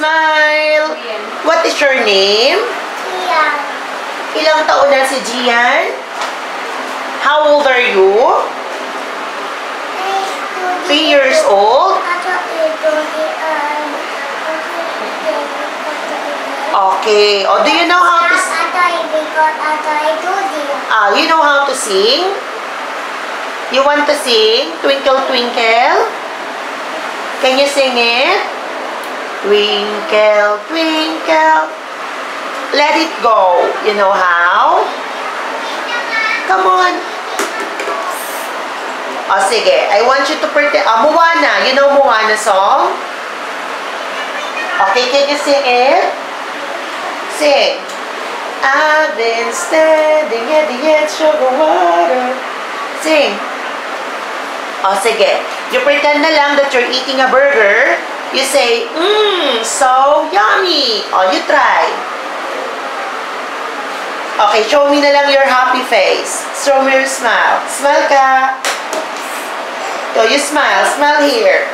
Smile. What is your name? Yan. Ilang taon na si Gian? How old are you? Three years old? Okay. Oh, do you know how to... s- Ato ibigot ato ito di. Ah, you know how to sing? You want to sing? Twinkle, twinkle? Can you sing it? Twinkle, twinkle. Let it go. You know how? Come on. Oh, sige. I want you to pretend. Ah, Moana. You know Moana song? Okay, can you sing it? Sing. I've been standing at the edge of the water. Sing. O, sige. You pretend na lang that you're eating a burger. You say, mmm, so yummy. O, you try. Okay, show me na lang your happy face. Show me your smile. Smile ka. So, you smile. Smile here.